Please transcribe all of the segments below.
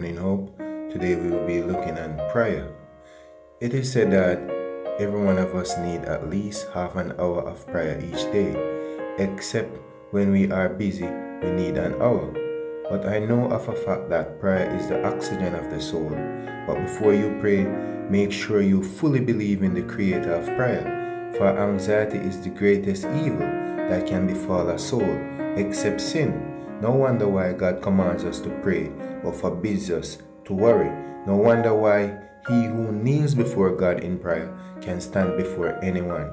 Morning Hope. Today we will be looking at prayer. It is said that every one of us need at least half an hour of prayer each day, except when we are busy, we need an hour. But I know of a fact that prayer is the oxygen of the soul. But before you pray, make sure you fully believe in the creator of prayer. For anxiety is the greatest evil that can befall a soul, except sin. No wonder why God commands us to pray or forbids us to worry. No wonder why he who kneels before God in prayer can stand before anyone.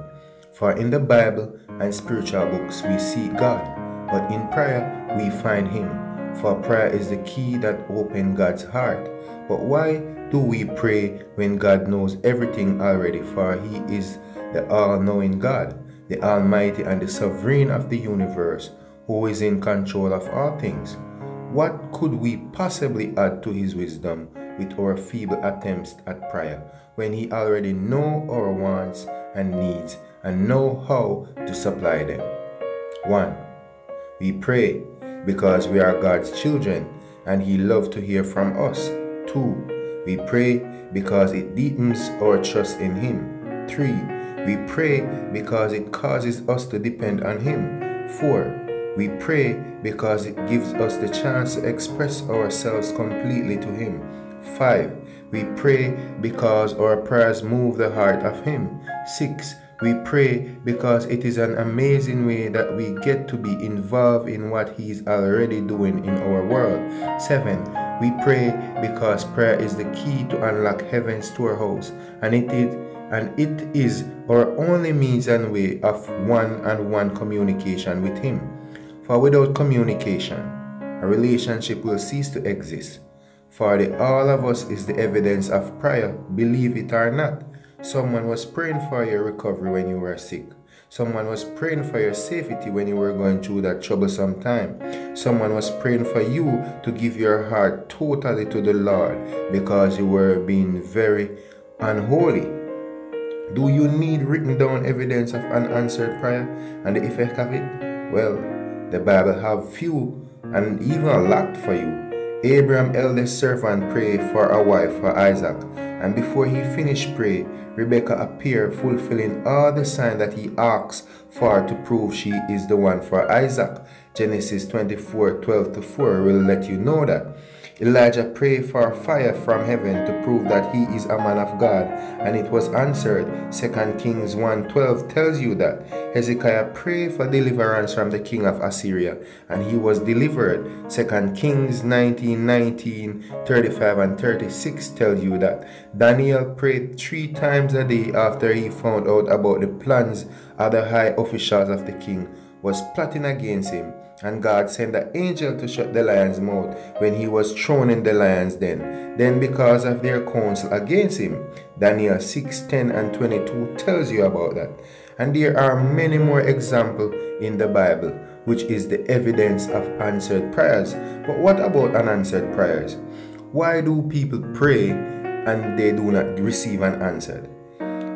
For in the Bible and spiritual books we see God, but in prayer we find Him. For prayer is the key that opens God's heart. But why do we pray when God knows everything already? For He is the all knowing God, the Almighty and the Sovereign of the universe who is in control of all things. What could we possibly add to his wisdom with our feeble attempts at prayer when he already know our wants and needs and know how to supply them? 1. We pray because we are God's children and he loves to hear from us. 2. We pray because it deepens our trust in him. 3. We pray because it causes us to depend on him. 4 we pray because it gives us the chance to express ourselves completely to Him. 5. We pray because our prayers move the heart of Him. 6. We pray because it is an amazing way that we get to be involved in what He is already doing in our world. 7. We pray because prayer is the key to unlock heaven's storehouse, and it is and it is our only means and way of one and one communication with Him. For without communication, a relationship will cease to exist. For the all of us is the evidence of prayer, believe it or not. Someone was praying for your recovery when you were sick. Someone was praying for your safety when you were going through that troublesome time. Someone was praying for you to give your heart totally to the Lord because you were being very unholy. Do you need written down evidence of unanswered prayer and the effect of it? Well, the Bible have few and even a lot for you. Abraham eldest servant prayed for a wife for Isaac, and before he finished pray, Rebecca appeared fulfilling all the sign that he asked for to prove she is the one for Isaac. Genesis 24, 12 to 4 will let you know that. Elijah prayed for fire from heaven to prove that he is a man of God, and it was answered. 2 Kings 1:12 tells you that Hezekiah prayed for deliverance from the king of Assyria, and he was delivered. 2 Kings 19, 19, 35 and 36 tell you that Daniel prayed three times a day after he found out about the plans of the high officials of the king was plotting against him and God sent an angel to shut the lion's mouth when he was thrown in the lion's den. Then because of their counsel against him, Daniel 6, 10 and 22 tells you about that. And there are many more examples in the Bible, which is the evidence of answered prayers. But what about unanswered prayers? Why do people pray and they do not receive an answer?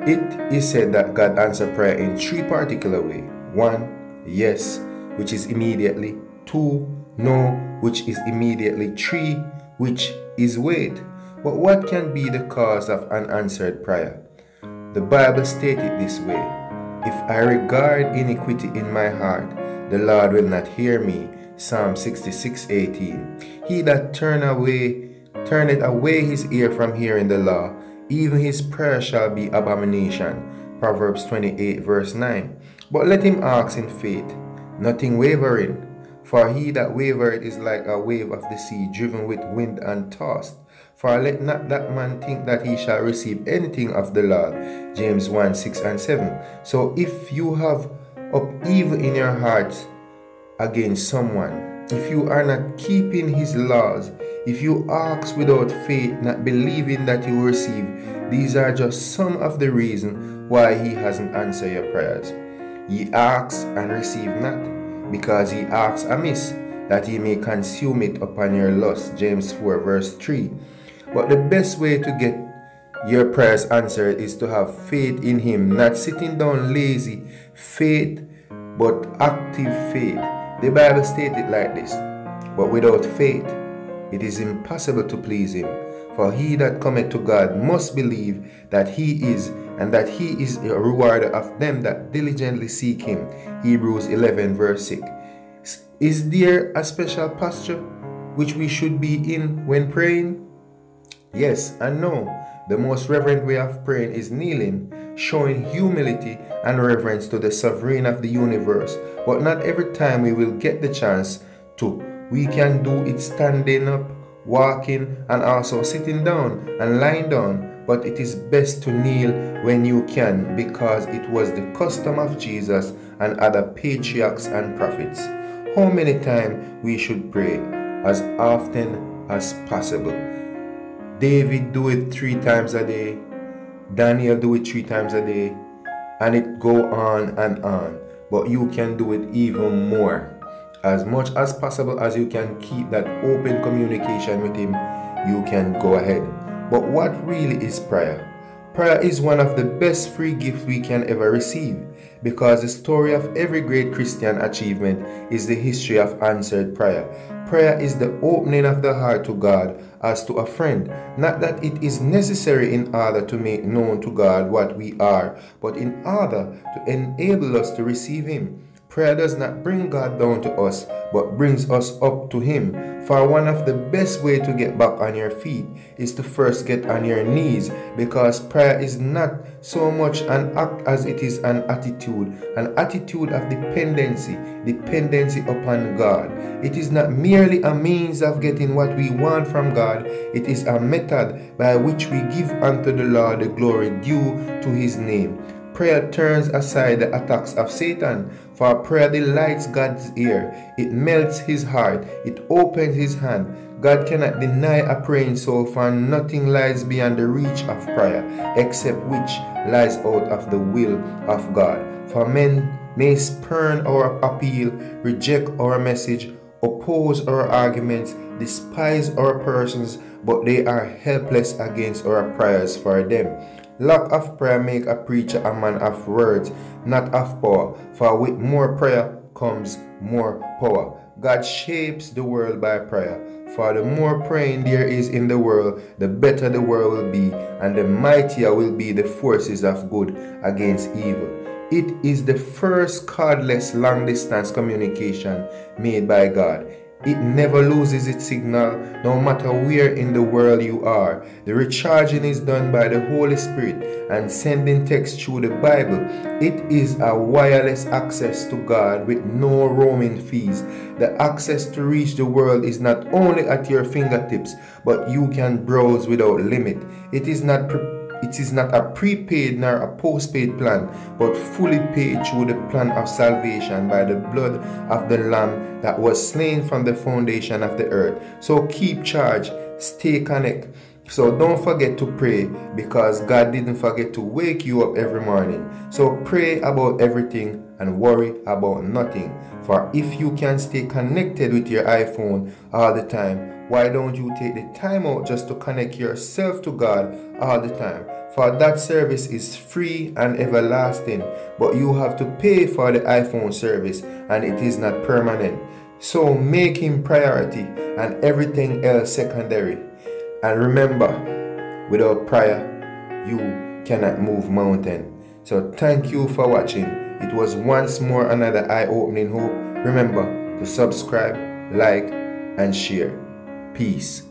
It is said that God answered prayer in three particular ways. One, yes which is immediately, two, no, which is immediately, three, which is wait. But what can be the cause of unanswered prayer? The Bible stated this way If I regard iniquity in my heart, the Lord will not hear me. Psalm 66 18. He that turn away, turneth away his ear from hearing the law, even his prayer shall be abomination. Proverbs 28 verse 9. But let him ask in faith nothing wavering. For he that wavereth is like a wave of the sea, driven with wind and tossed. For let not that man think that he shall receive anything of the Lord. James 1 6 and 7. So if you have up evil in your heart against someone, if you are not keeping his laws, if you ask without faith, not believing that you receive, these are just some of the reasons why he hasn't answered your prayers. Ye ask and receive not, because ye ask amiss, that ye may consume it upon your lust. James 4, verse 3. But the best way to get your prayers answered is to have faith in Him, not sitting down lazy faith, but active faith. The Bible states it like this But without faith, it is impossible to please him. For he that cometh to God must believe that he is, and that he is a rewarder of them that diligently seek him. Hebrews 11, verse 6. Is there a special posture which we should be in when praying? Yes and no. The most reverent way of praying is kneeling, showing humility and reverence to the sovereign of the universe. But not every time we will get the chance to. We can do it standing up, walking, and also sitting down and lying down. But it is best to kneel when you can because it was the custom of Jesus and other patriarchs and prophets. How many times we should pray? As often as possible. David do it three times a day. Daniel do it three times a day. And it go on and on. But you can do it even more. As much as possible as you can keep that open communication with him, you can go ahead. But what really is prayer? Prayer is one of the best free gifts we can ever receive because the story of every great Christian achievement is the history of answered prayer. Prayer is the opening of the heart to God as to a friend. Not that it is necessary in order to make known to God what we are, but in order to enable us to receive Him. Prayer does not bring God down to us, but brings us up to Him. For one of the best way to get back on your feet is to first get on your knees, because prayer is not so much an act as it is an attitude, an attitude of dependency, dependency upon God. It is not merely a means of getting what we want from God, it is a method by which we give unto the Lord the glory due to His name. Prayer turns aside the attacks of Satan, for prayer delights God's ear. It melts his heart, it opens his hand. God cannot deny a praying soul, for nothing lies beyond the reach of prayer, except which lies out of the will of God. For men may spurn our appeal, reject our message, oppose our arguments, despise our persons, but they are helpless against our prayers for them. Lack of prayer make a preacher a man of words, not of power. For with more prayer comes more power. God shapes the world by prayer. For the more praying there is in the world, the better the world will be, and the mightier will be the forces of good against evil. It is the first cordless long distance communication made by God. It never loses its signal no matter where in the world you are. The recharging is done by the Holy Spirit and sending text through the Bible. It is a wireless access to God with no roaming fees. The access to reach the world is not only at your fingertips, but you can browse without limit. It is not it is not a prepaid nor a postpaid plan, but fully paid through the plan of salvation by the blood of the Lamb that was slain from the foundation of the earth. So keep charge, stay connected. So don't forget to pray because God didn't forget to wake you up every morning. So pray about everything and worry about nothing. For if you can stay connected with your iPhone all the time, why don't you take the time out just to connect yourself to God all the time? For that service is free and everlasting, but you have to pay for the iPhone service and it is not permanent. So make him priority and everything else secondary. And remember, without prayer, you cannot move mountain. So thank you for watching. It was once more another eye-opening hope. Remember to subscribe, like, and share. Peace.